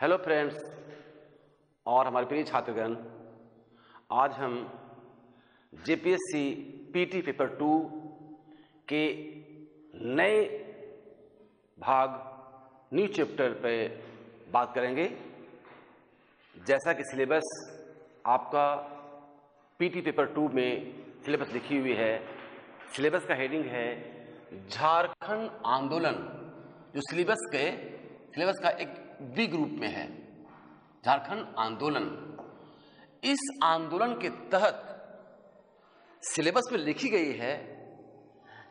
Hello friends और हमारे प्रिय छात्रगण, आज हम जेपीएससी पीटी पेपर टू के नए भाग न्यू चैप्टर पे बात करेंगे। जैसा कि सिलेबस आपका पीटी पेपर टू में सिलेबस लिखी हुई है, सिलेबस का हेडिंग है झारखंड आंदोलन, जो सिलेबस के, सिलेबस का एक बी ग्रुप में है, झारखंड आंदोलन। इस आंदोलन के तहत सिलेबस में लिखी गई है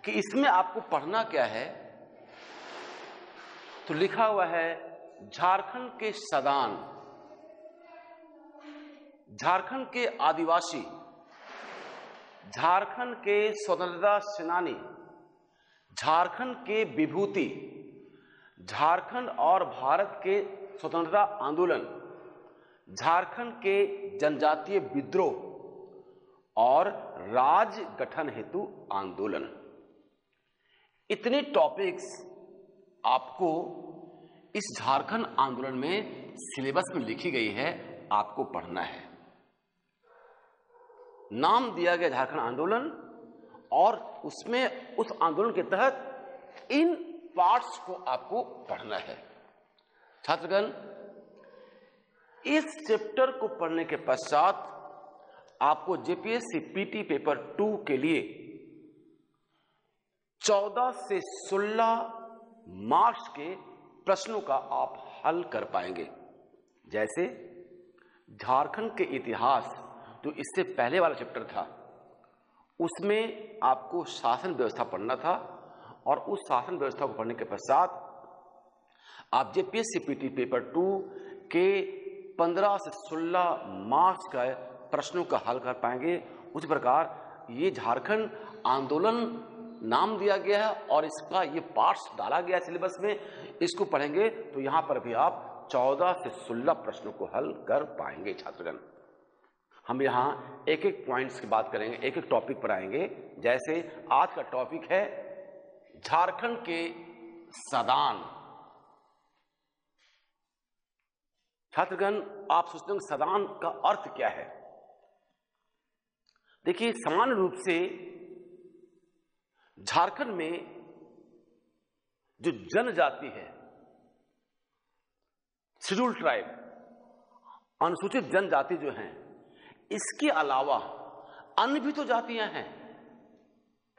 कि इसमें आपको पढ़ना क्या है तो लिखा हुआ है झारखंड के सदान। झारखंड के आदिवासी, झारखंड के स्वतंत्रता सेनानी, झारखंड के विभूति, झारखंड और भारत के स्वतंत्रता आंदोलन, झारखंड के जनजातीय विद्रोह और राज गठन हेतु आंदोलन। इतने टॉपिक्स आपको इस झारखंड आंदोलन में सिलेबस में लिखी गई है, आपको पढ़ना है। नाम दिया गया झारखंड आंदोलन और उसमें उस आंदोलन के तहत इन पार्ट्स को आपको पढ़ना है। छात्रगण, इस चैप्टर को पढ़ने के पश्चात आपको जेपीएससी पीटी पेपर टू के लिए 14 से 16 मार्क्स के प्रश्नों का आप हल कर पाएँगे। जैसे झारखंड के इतिहास जो इससे पहले वाला चैप्टर था, उसमें आपको शासन व्यवस्था पढ़ना था और उस शासन व्यवस्था को पढ़ने के पश्चात आप जेपीएससी पीटी पेपर टू के 15 से 16 मार्क्स का प्रश्नों का हल कर पाएँगे, उस प्रकार ये झारखंड आंदोलन नाम दिया गया है और इसका ये पार्ट्स डाला गया है सिलेबस में, इसको पढ़ेंगे तो यहाँ पर भी आप 14 से 16 प्रश्नों को हल कर पाएँगे, छात्रगण। हम यहाँ एक एक पॉइंट्स की बात करेंगे एक एक टॉपिक पर आएँगे। जैसे आज का टॉपिक है झारखंड के सदान। छात्रगण, आप सोचते हैं सदान का अर्थ क्या है? देखिए, सामान्य रूप से झारखंड में जो जनजाति है शेड्यूल ट्राइब अनुसूचित जनजाति जो हैं इसके अलावा अन्य भी तो जातियाँ हैं।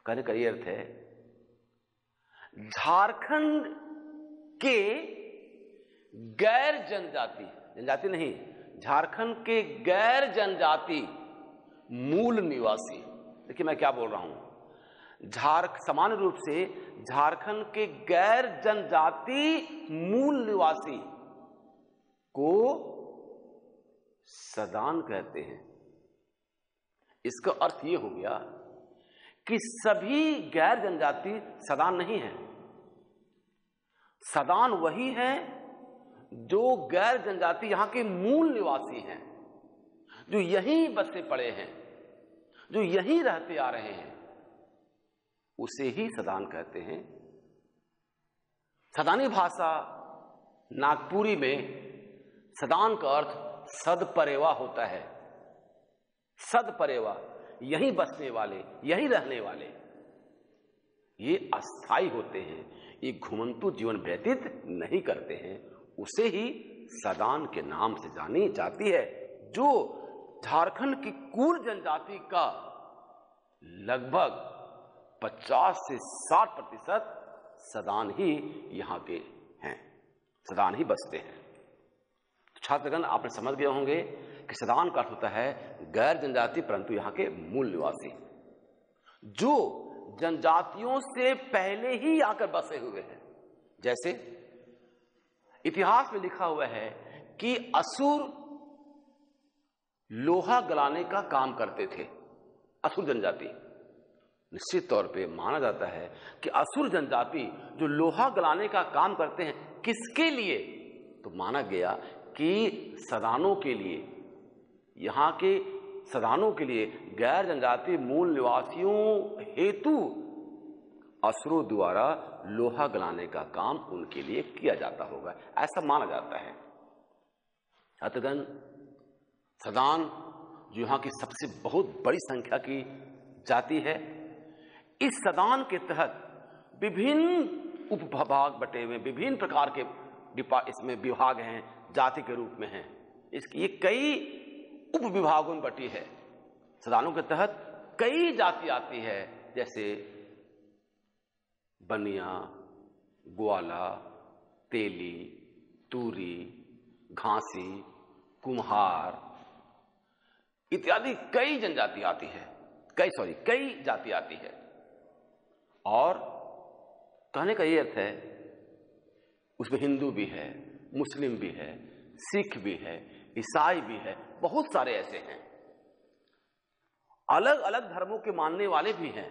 कहने का ये अर्थ है झारखंड के गैर जनजाति जनजाति नहीं, झारखंड के गैर जनजाति मूल निवासी। देखिए मैं क्या बोल रहा हूँ। झारख सामान्य रूप से झारखंड के गैर जनजाति मूल निवासी को सदान कहते हैं। इसका अर्थ यह हो गया कि सभी गैर जनजाति सदान नहीं है। सदान वही है जो गैर जनजाति यहाँ के मूल निवासी हैं, जो यहीं बसे पड़े हैं, जो यहीं रहते आ रहे हैं, उसे ही सदान कहते हैं। सदानी भाषा नागपुरी में सदान का अर्थ सदपरेवा होता है। सदपरेवा यहीं बसने वाले, यहीं रहने वाले। ये अस्थाई होते हैं, ये घुमंतु जीवन व्यतीत नहीं करते हैं, उसे ही सदान के नाम से जानी जाती है, जो झारखंड की कुल जनजाति का लगभग 50 से 60 प्रतिशत सदान ही यहाँ के हैं, सदान ही बसते हैं। छात्रगण, आपने समझ गए होंगे कि सदान का अर्थ होता है गैर जनजाति, परंतु यहाँ के मूल निवासी। जो जनजातियों से पहले ही आकर बसे हुए हैं। जैसे इतिहास में लिखा हुआ है कि असुर लोहा गलाने का काम करते थे। असुर जनजाति। निश्चित तौर पे माना जाता है कि असुर जनजाति जो लोहा गलाने का काम करते हैं, किसके लिए? तो माना गया कि सदानों के लिए। यहाँ के सदानों के लिए गैर जनजातीय मूल निवासियों हेतु असुरों द्वारा लोहा गलाने का काम उनके लिए किया जाता होगा। ऐसा माना जाता है। अतगन सदान जो यहाँ की सबसे बहुत बड़ी संख्या की जाति है, इस सदान के तहत विभिन्न उपभाग बटे हुए विभिन्न प्रकार के इसमें विभाग हैं, जाति के रूप में हैं। इसकी ये कई उप विभागों में बटी है। सदानों के तहत कई जाति आती है, जैसे बनिया, ग्वाला, तेली, तूरी, घासी, कुम्हार इत्यादि कई जनजाति आती है। कई सॉरी कई जाति आती है। और कहने का यह अर्थ है, उसमें हिंदू भी है, मुस्लिम भी है, सिख भी है ईसाई भी है, बहुत सारे ऐसे हैं। अलग अलग धर्मों के मानने वाले भी हैं।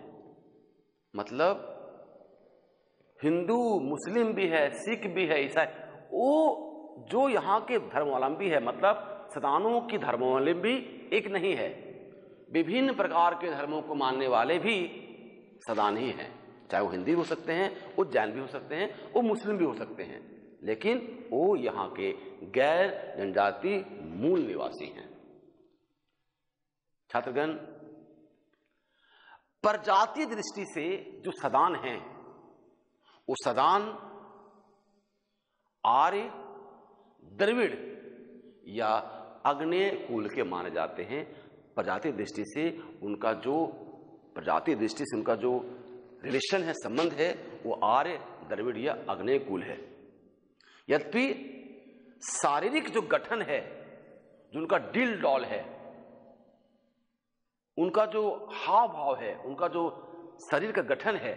मतलब हिंदू, मुस्लिम भी है, सिख भी है, ईसाई, वो जो यहाँ के धर्मावलंबी है मतलब सदानों की धर्मावलंबी एक नहीं है। विभिन्न प्रकार के धर्मों को मानने वाले भी सदान ही। हैं चाहे वो हिंदी हो सकते हैं, वो जैन भी हो सकते हैं, वो मुस्लिम भी हो सकते हैं। लेकिन वो यहाँ के गैर जनजाति मूल निवासी हैं। छात्रगण, प्रजातीय दृष्टि से जो सदान हैं, वो सदान आर्य, द्रविड़ या अग्नेय कुल के माने जाते हैं। प्रजातीय दृष्टि से उनका जो, प्रजातीय दृष्टि से उनका जो रिलेशन है, संबंध है, वो आर्य, द्रविड़ या अग्नेय कुल है। यद्यपि शारीरिक जो गठन है, जो उनका डिल डॉल है, उनका जो हाव भाव है, उनका जो शरीर का गठन है,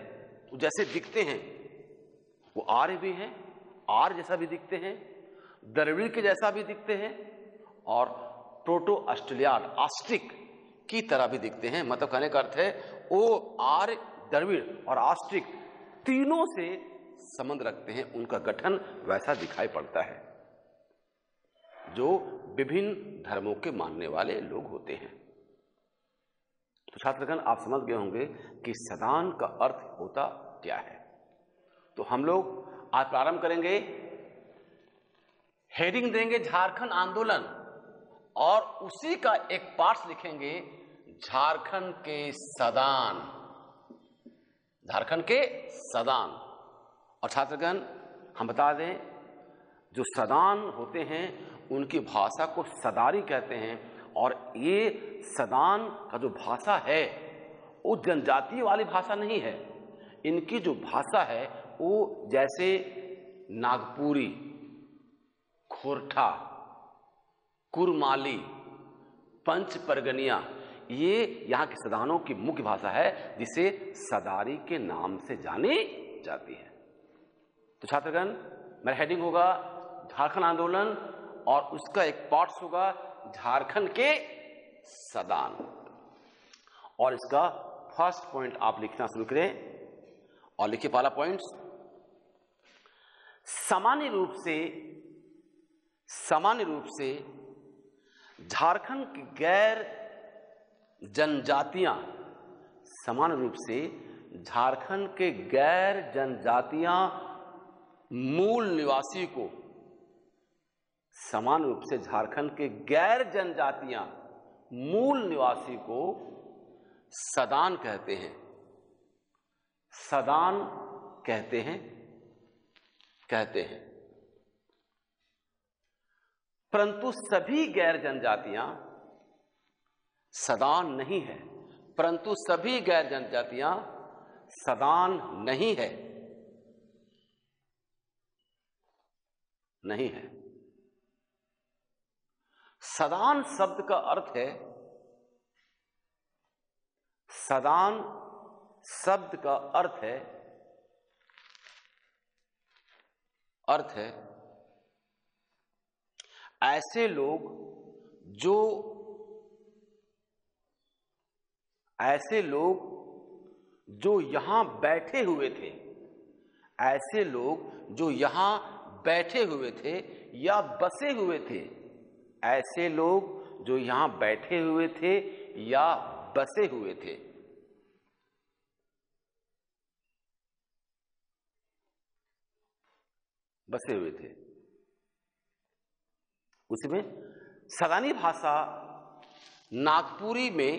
वो जैसे दिखते हैं, वो आर्य भी हैं आर्य जैसा भी दिखते हैं, द्रविड़ के जैसा भी दिखते हैं, और प्रोटो ऑस्ट्रेलियाड आस्ट्रिक की तरह भी दिखते हैं। मतलब कहने का अर्थ है वो आर्य द्रविड़ और आस्ट्रिक तीनों से संबंध रखते हैं, उनका गठन वैसा दिखाई पड़ता है, जो विभिन्न धर्मों के मानने वाले लोग होते हैं। तो छात्रगण आप समझ गए होंगे कि सदान का अर्थ होता क्या है। तो हम लोग आज प्रारंभ करेंगे, हेडिंग देंगे झारखंड आंदोलन, और उसी का एक पार्ट लिखेंगे, झारखंड के सदान। झारखंड के सदान। और छात्रगण, हम बता दें, जो सदान होते हैं, उनकी भाषा को सदारी कहते हैं और ये सदान का जो भाषा है, वो जनजातीय वाली भाषा नहीं है। इनकी जो भाषा है, वो जैसे नागपुरी, खोरठा, कुरमाली पंच परगनिया ये यहाँ के सदानों की मुख्य भाषा है, जिसे सदारी के नाम से जानी जाती है। तो छात्रगण, मेरा हेडिंग होगा झारखंड आंदोलन और उसका एक पार्ट होगा झारखंड के सदान। और इसका फ़र्स्ट पॉइंट आप लिखना शुरू करें। और लिखिए पहला पॉइंट सामान्य रूप से, सामान्य रूप से झारखंड की गैर जनजातियाँ समान रूप से झारखंड के गैर जनजातियाँ मूल निवासी को समान रूप से झारखंड के गैर जनजातियाँ मूल निवासी को सदान कहते हैं। सदान कहते हैं कहते हैं। परंतु सभी गैर जनजातियाँ सदान नहीं है। परंतु सभी गैर जनजातियाँ सदान नहीं है। नहीं है। सदान शब्द का अर्थ है, सदान शब्द का अर्थ है अर्थ है, ऐसे लोग जो, ऐसे लोग जो यहाँ बैठे हुए थे, ऐसे लोग जो यहाँ बैठे हुए थे या बसे हुए थे, ऐसे लोग जो यहाँ बैठे हुए थे या बसे हुए थे। बसे हुए थे। उसमें सदानी भाषा नागपुरी में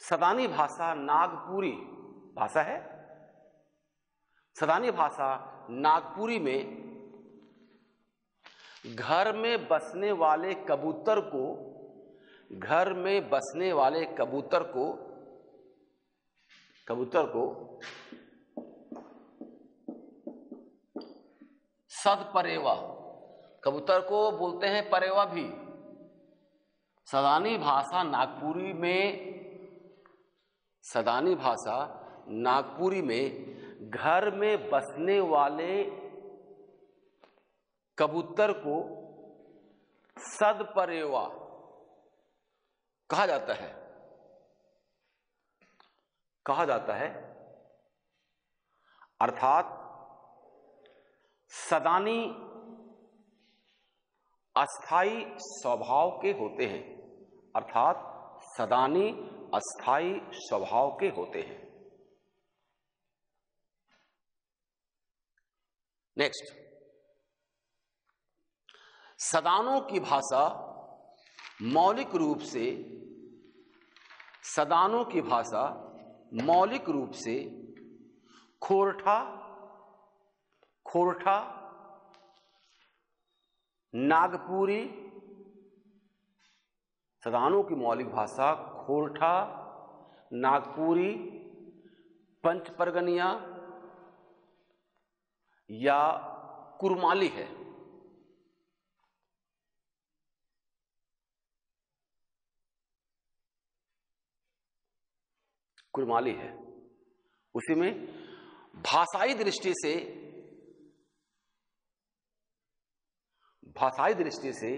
सदानी भाषा नागपुरी भाषा है सदानी भाषा नागपुरी में घर में बसने वाले कबूतर को, घर में बसने वाले कबूतर को कबूतर को सद परेवा कबूतर को बोलते हैं परेवा भी। सदानी भाषा नागपुरी में, सदानी भाषा नागपुरी में घर में बसने वाले कबूतर को सदपरेवा कहा जाता है। कहा जाता है, अर्थात सदानी अस्थाई स्वभाव के होते हैं। अर्थात सदानी अस्थाई स्वभाव के होते हैं। नेक्स्ट सदानों की भाषा मौलिक रूप से, सदानों की भाषा मौलिक रूप से खोरठा खोरठा, नागपुरी, सदानों की मौलिक भाषा खोरठा, नागपुरी पंच परगनिया या कुरमाली है। कुरमाली है। उसी में भाषाई दृष्टि से, भाषाई दृष्टि से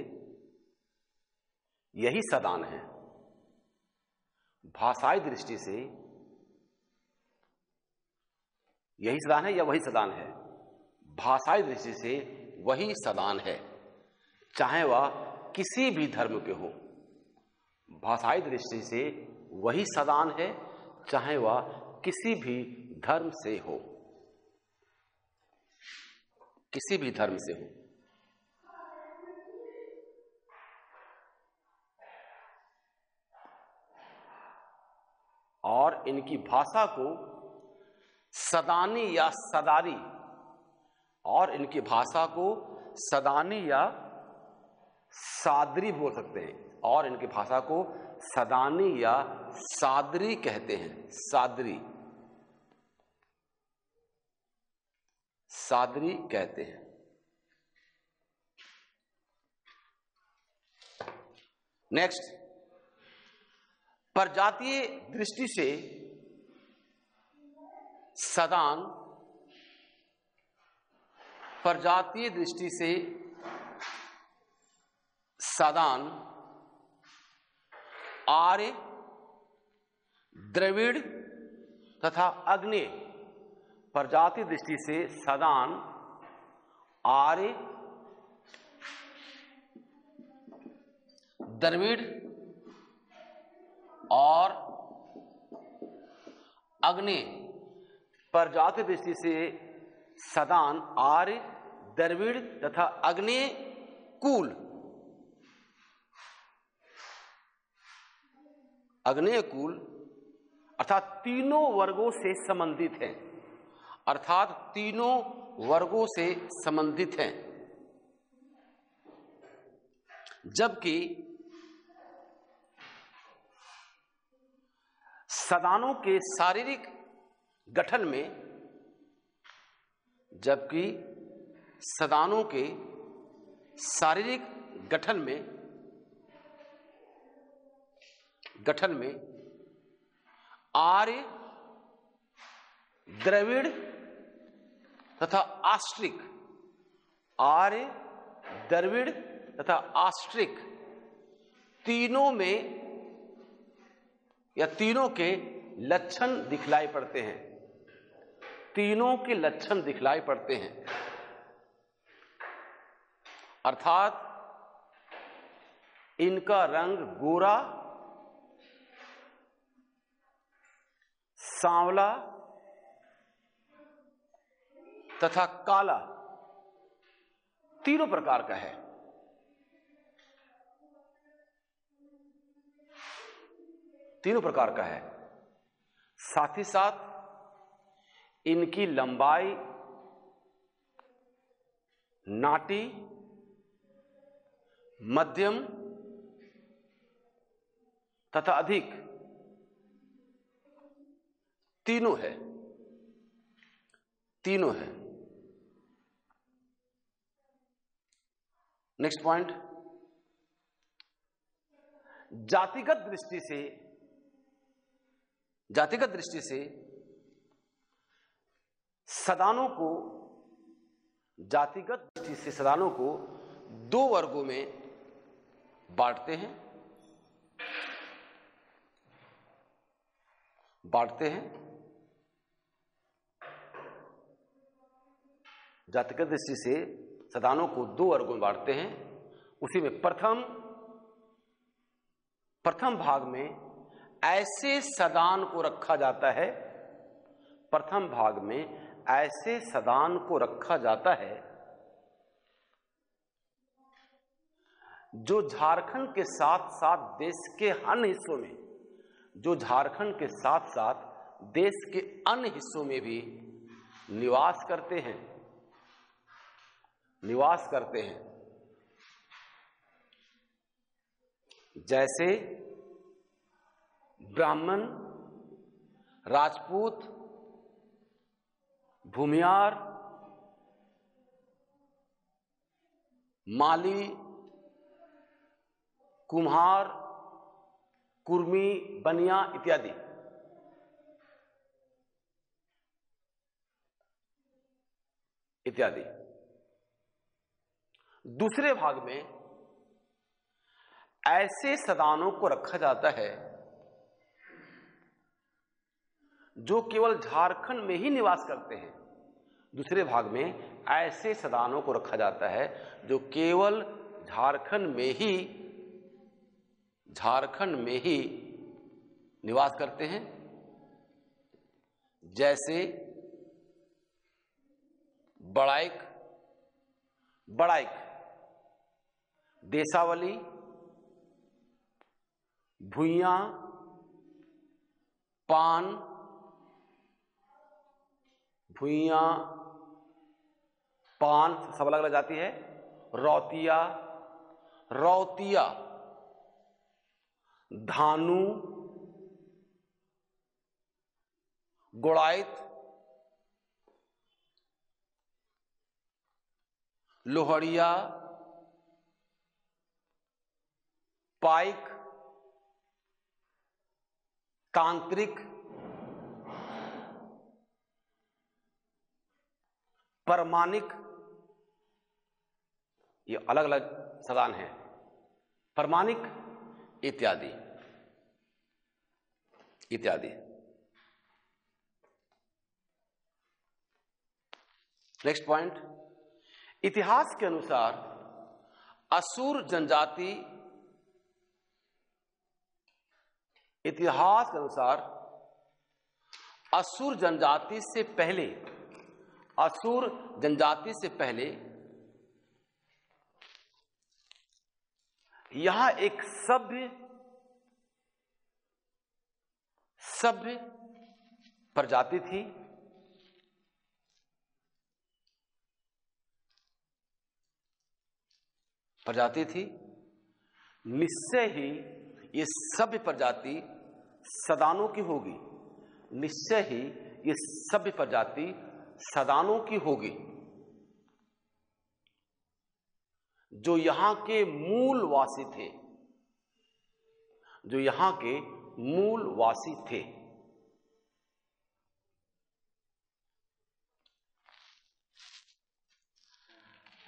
यही सदान है। भाषाई दृष्टि से यही सदान है या वही सदान है? भाषाई दृष्टि से वही सदान है, चाहे वह किसी भी धर्म के हो। भाषाई दृष्टि से वही सदान है, चाहे वह किसी भी धर्म से हो। किसी भी धर्म से हो। और इनकी भाषा को सदानी या सदारी और इनकी भाषा को सदानी या सादरी बोल सकते हैं और इनकी भाषा को सदानी या सादरी कहते हैं। सादरी। सादरी कहते हैं। नेक्स्ट प्रजातीय दृष्टि से सदान प्रजातीय दृष्टि से सदान, आर्य, द्रविड़ तथा अग्नि। प्रजाति दृष्टि से सदान, आर्य, द्रविड़ और अग्नि। प्रजाति दृष्टि से सदान आर्य द्रविड़ तथा अग्नि, कुल। अग्नेय कुल, अर्थात तीनों वर्गों से संबंधित हैं। अर्थात तीनों वर्गों से संबंधित हैं। जबकि सदानों के शारीरिक गठन में जबकि सदानों के शारीरिक गठन में गठन में आर्य, द्रविड़ तथा आस्ट्रिक आर्य, द्रविड़ तथा आस्ट्रिक तीनों में या तीनों के लक्षण दिखलाई पड़ते हैं। तीनों के लक्षण दिखलाई पड़ते हैं। अर्थात, इनका रंग गोरा, सांवला, तथा काला, तीनों प्रकार का है। तीनों प्रकार का है। साथ ही साथ इनकी लंबाई, नाटी, मध्यम तथा अधिक तीनों है। तीनों है। नेक्स्ट पॉइंट जातिगत दृष्टि से, जातिगत दृष्टि से सदानों को, जातिगत दृष्टि से सदानों को दो वर्गों में बांटते हैं। बांटते हैं। जातिगत दृष्टि से सदानों को दो वर्गों में बांटते हैं। उसी में प्रथम प्रथम भाग में ऐसे सदान को रखा जाता है। प्रथम भाग में ऐसे सदान को रखा जाता है जो झारखंड के साथ साथ देश के अन्य हिस्सों में, जो झारखंड के साथ साथ देश के अन्य हिस्सों में भी निवास करते हैं। निवास करते हैं। जैसे ब्राह्मण, राजपूत भूमियार, माली, कुम्हार, कुर्मी, बनिया इत्यादि। इत्यादि। दूसरे भाग में ऐसे सदानों को रखा जाता है जो केवल झारखंड में ही निवास करते हैं। दूसरे भाग में ऐसे सदानों को रखा जाता है जो केवल झारखंड में ही, झारखंड में ही निवास करते हैं। जैसे बड़ाइक बड़ाइक देसावली भुइया, पान, भुइया पान सब अलग अलग जाती है। रौतिया रौतिया धानु गोड़ाइत लोहड़िया पाइक तांत्रिक परमानिक ये अलग अलग सदान हैं। प्रमाणिक इत्यादि। इत्यादि। नेक्स्ट पॉइंट इतिहास के अनुसार असुर जनजाति इतिहास के अनुसार असुर जनजाति से पहले, असुर जनजाति से पहले यहाँ एक सभ्य सभ्य प्रजाति थी। प्रजाति थी। निश्चय ही ये सभ्य प्रजाति सदानों की होगी। निश्चय ही ये सभ्य प्रजाति सदानों की होगी। जो यहाँ के मूल वासी थे, जो यहाँ के मूल वासी थे।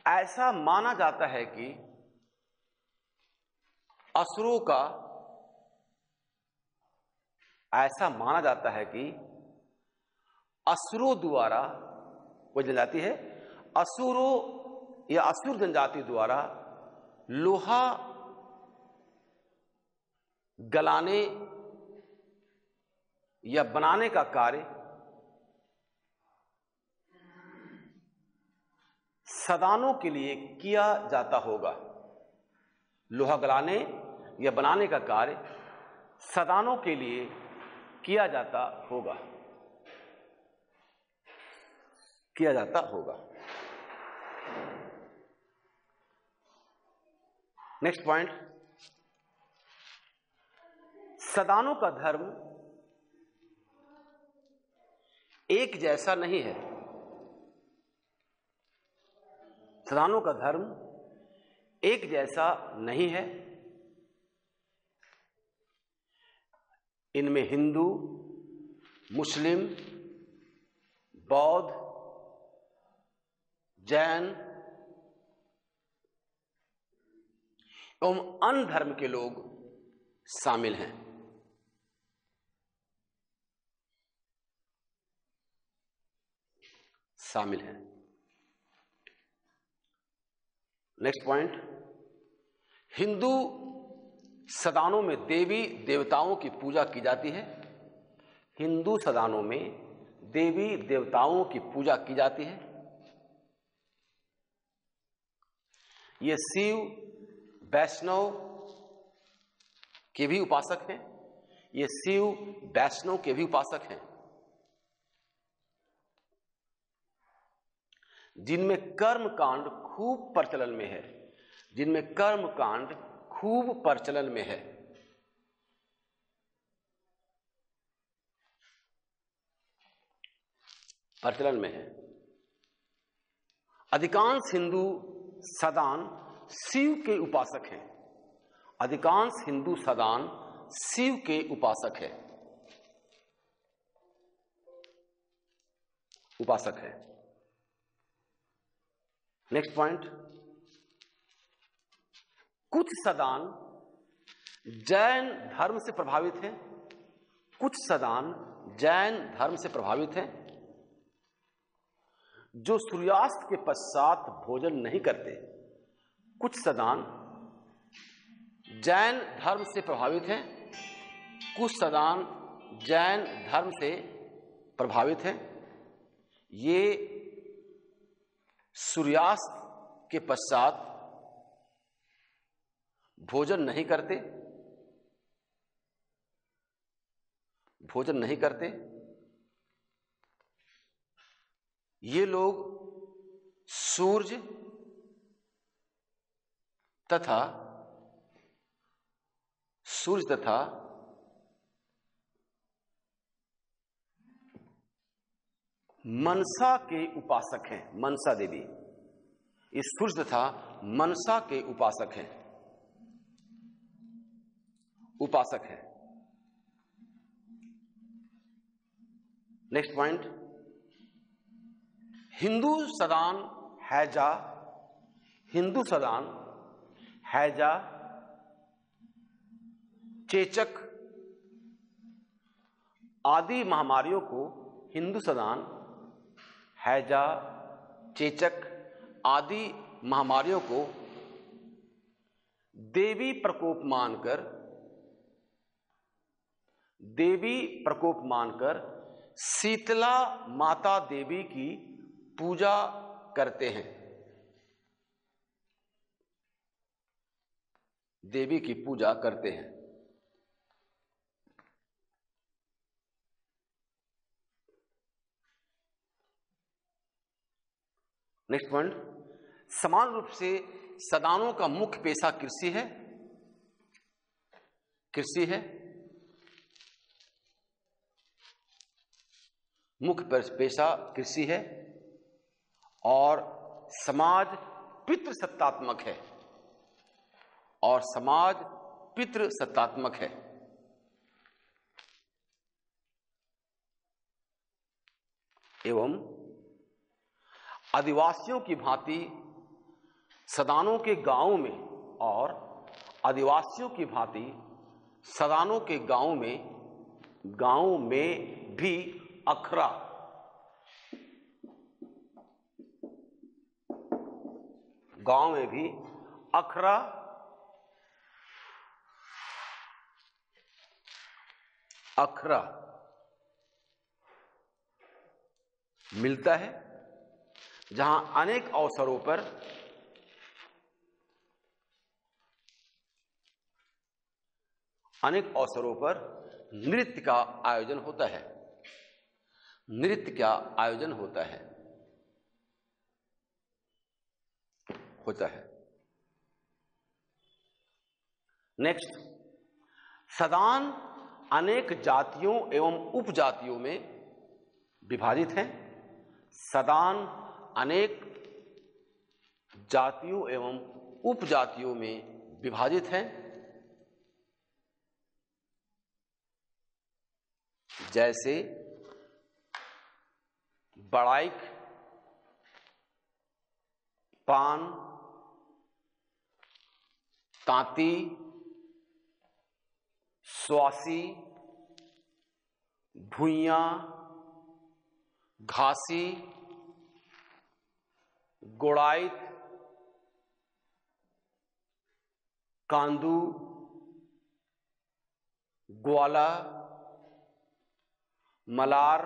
ऐसा माना जाता है कि असुरों का, ऐसा माना जाता है कि असुरों द्वारा वो जाती है, असुरों या असुर जनजाति द्वारा लोहा गलाने या बनाने का कार्य सदानों के लिए किया जाता होगा। लोहा गलाने या बनाने का कार्य सदानों के लिए किया जाता होगा। किया जाता होगा। नेक्स्ट पॉइंट सदानों का धर्म एक जैसा नहीं है। सदानों का धर्म एक जैसा नहीं है। इनमें हिंदू, मुस्लिम, बौद्ध, जैन एवं अन्य धर्म के लोग शामिल हैं। शामिल हैं। नेक्स्ट पॉइंट हिंदू सदानों में देवी देवताओं की पूजा की जाती है। हिंदू सदानों में देवी देवताओं की पूजा की जाती है। ये शिव वैष्णव के भी उपासक हैं। ये शिव, वैष्णव के भी उपासक हैं। जिनमें कर्म कांड खूब प्रचलन में है। जिनमें कर्म कांड खूब प्रचलन में है। प्रचलन में है। अधिकांश हिंदू सदान शिव के उपासक हैं। अधिकांश हिंदू सदान शिव के उपासक है। उपासक है। नेक्स्ट पॉइंट कुछ सदान जैन धर्म से प्रभावित हैं। कुछ सदान जैन धर्म से प्रभावित हैं। जो सूर्यास्त के पश्चात भोजन नहीं करते। कुछ सदान। जैन धर्म से प्रभावित हैं। कुछ सदान जैन धर्म से प्रभावित हैं। ये सूर्यास्त के पश्चात भोजन नहीं करते। भोजन नहीं करते। ये लोग सूर्य तथा सूर्य तथा मनसा के उपासक हैं, मनसा देवी। इस सूर्य तथा मनसा के उपासक हैं। उपासक है। नेक्स्ट पॉइंट हिंदू सदान हैजा हिंदू सदान हैजा चेचक आदि महामारियों को हिंदू सदान हैजा चेचक आदि महामारियों को देवी प्रकोप मानकर, देवी प्रकोप मानकर शीतला माता देवी की पूजा करते हैं। देवी की पूजा करते हैं। नेक्स्ट पॉइंट समान रूप से सदानों का मुख्य पेशा कृषि है। कृषि है। मुख्य पेशा कृषि है और समाज पितृ सत्तात्मक है। और समाज पितृ सत्तात्मक है। एवं आदिवासियों की भांति सदानों के गाँव में और आदिवासियों की भांति सदानों के गाँव में गाँव में भी अखरा। गाँव में भी अखरा अखरा मिलता है, जहाँ अनेक अवसरों पर अनेक अवसरों पर नृत्य का आयोजन होता है। नृत्य का आयोजन होता है। होता है। नेक्स्ट सदान अनेक जातियों एवं उपजातियों में विभाजित हैं। सदान अनेक जातियों एवं उपजातियों में विभाजित हैं। जैसे बड़ाइक, पान, तांती, स्वासी भुइया घासी गोड़ाइत कांदू ग्वाला मलार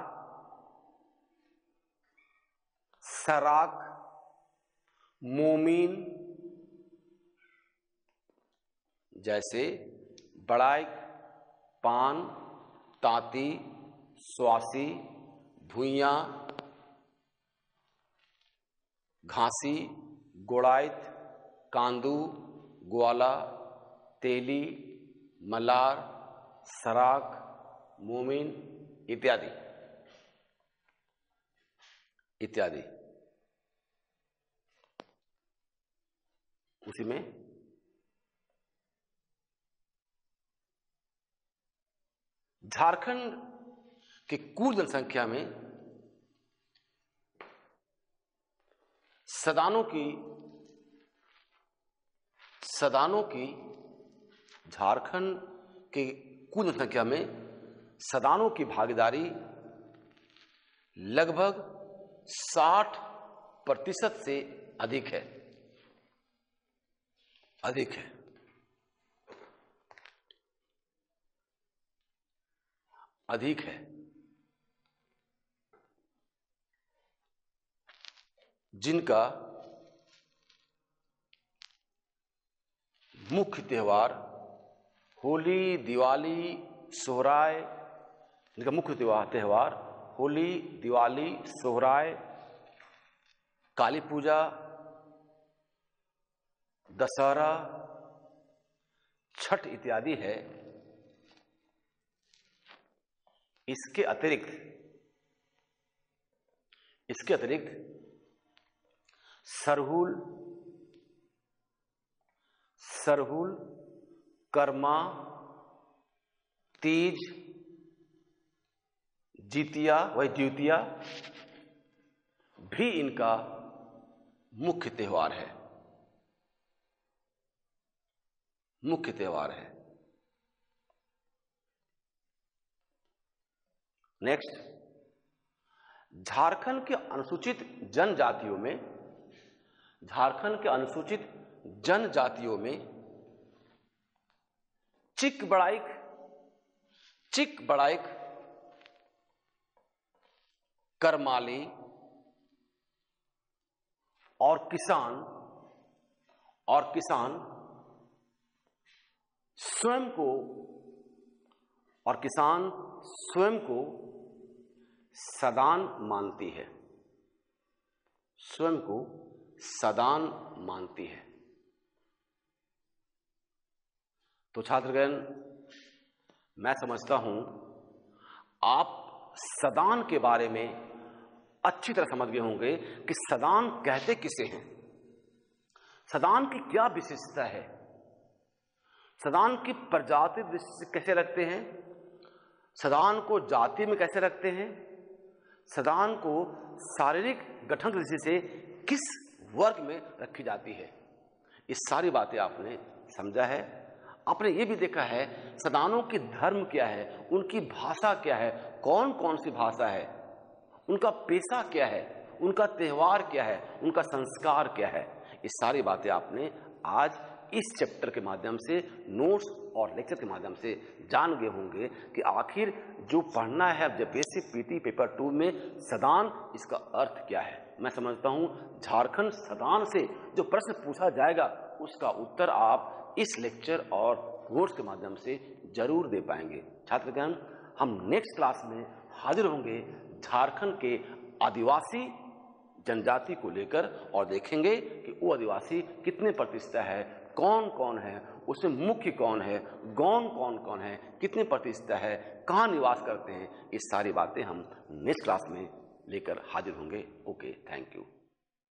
सराक मोमीन जैसे बड़ाइक पान तांती स्वासी, भुइया, घासी, गोड़ाइत, कांदू, ग्वाला, तेली, मलार सराक मोमिन इत्यादि। इत्यादि। उसी में झारखंड की कुल जनसंख्या में सदानों की सदानों की झारखंड की कुल जनसंख्या में सदानों की भागीदारी लगभग 60 प्रतिशत से अधिक है। अधिक है। अधिक है। जिनका मुख्य त्यौहार होली, दिवाली, सोहराय इनका मुख्य त्यौहार, त्योहार होली, दिवाली, सोहराय, काली पूजा, दशहरा, छठ इत्यादि है। इसके अतिरिक्त इसके अतिरिक्त सरहुल सरहुल, कर्मा, तीज, जीतिया, वही द्वितीया, भी इनका मुख्य त्योहार है। मुख्य त्यौहार है। नेक्स्ट झारखंड के अनुसूचित जनजातियों में झारखंड के अनुसूचित जनजातियों में चिक बड़ाइक चिक बड़ाइक करमाली और किसान और किसान स्वयं को, और किसान स्वयं को सदान मानती है। स्वयं को सदान मानती है। तो छात्रगण, मैं समझता हूँ, आप सदान के बारे में अच्छी तरह समझ गए होंगे कि सदान कहते किसे हैं। सदान की क्या विशेषता है? सदान की प्रजाति कैसे रखते हैं? सदान को जाति में कैसे रखते हैं? सदान को शारीरिक गठन दृष्टि से किस वर्ग में रखी जाती है। ये सारी बातें आपने समझा है। आपने ये भी देखा है सदानों की धर्म क्या है, उनकी भाषा क्या है कौन कौन सी भाषा है, उनका पेशा क्या है, उनका त्यौहार क्या है, उनका संस्कार क्या है, ये सारी बातें आपने आज इस चैप्टर के माध्यम से, नोट्स और लेक्चर के माध्यम से जान गए होंगे कि आखिर जो पढ़ना है, अब जब बेसिक पीटी पेपर टू में सदान, इसका अर्थ क्या है? मैं समझता हूँ, झारखंड सदान से जो प्रश्न पूछा जाएगा, उसका उत्तर आप इस लेक्चर और नोट्स के माध्यम से ज़रूर दे पाएँगे। छात्रगण, हम नेक्स्ट क्लास में हाजिर होंगे झारखंड के आदिवासी जनजाति को लेकर और देखेंगे कि वो आदिवासी कितने प्रतिशत है कौन कौन है? उसमें मुख्य कौन है? गौन कौन कौन है? कितनी प्रतिष्ठा है? कहाँ निवास करते हैं? ये सारी बातें हम नेक्स्ट क्लास में लेकर हाजिर होंगे। Okay, thank you.